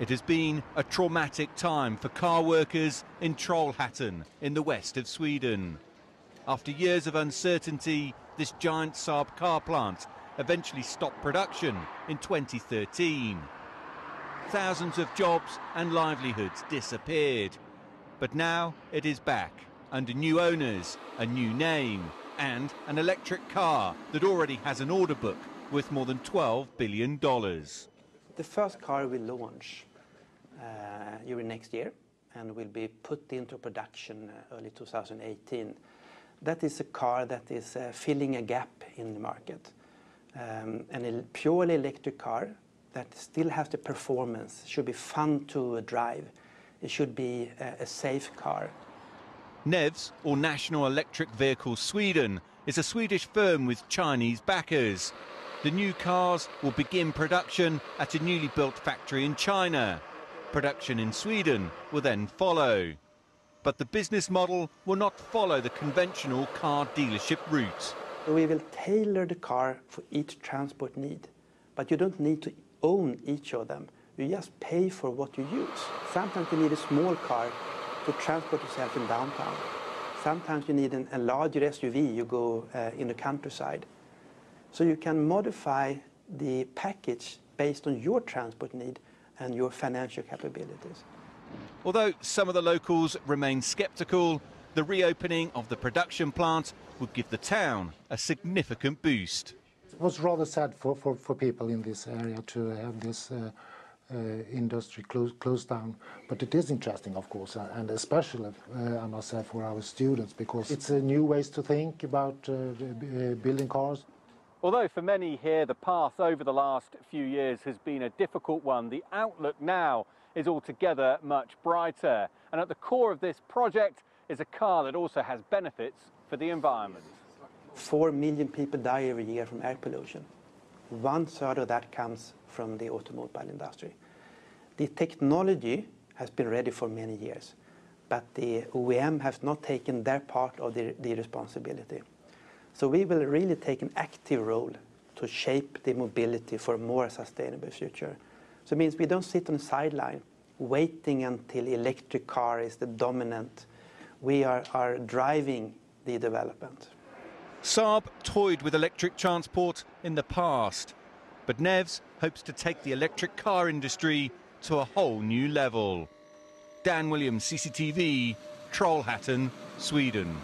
It has been a traumatic time for car workers in Trollhättan in the west of Sweden. After years of uncertainty, this giant Saab car plant eventually stopped production in 2013. Thousands of jobs and livelihoods disappeared. But now it is back under new owners, a new name, and an electric car that already has an order book worth more than $12 billion. The first car will launch during next year and will be put into production uh, early 2018. That is a car that is uh, filling a gap in the market. Um, a purely electric car that still has the performance, should be fun to drive. It should be a safe car. NEVS, or National Electric Vehicles Sweden, is a Swedish firm with Chinese backers. The new cars will begin production at a newly built factory in China. Production in Sweden will then follow. But the business model will not follow the conventional car dealership route. We will tailor the car for each transport need, but you don't need to own each of them. You just pay for what you use. Sometimes you need a small car to transport yourself in downtown. Sometimes you need an, a larger SUV, you go uh, in the countryside. So you can modify the package based on your transport need and your financial capabilities. Although some of the locals remain sceptical, the reopening of the production plant would give the town a significant boost. It was rather sad for, for, for people in this area to have this uh, uh, industry closed close down. But it is interesting, of course, uh, and especially, uh, I must say, for our students, because it's a new ways to think about uh, uh, building cars. Although for many here the path over the last few years has been a difficult one, the outlook now is altogether much brighter. And at the core of this project is a car that also has benefits for the environment. Four million people die every year from air pollution. One third of that comes from the automobile industry. The technology has been ready for many years, but the OEM has not taken their part of the, the responsibility. So we will really take an active role to shape the mobility for a more sustainable future. So it means we don't sit on the sideline waiting until electric car is the dominant. We are, are driving the development. Saab toyed with electric transport in the past, but NEVS hopes to take the electric car industry to a whole new level. Dan Williams, CCTV, Trollhättan, Sweden.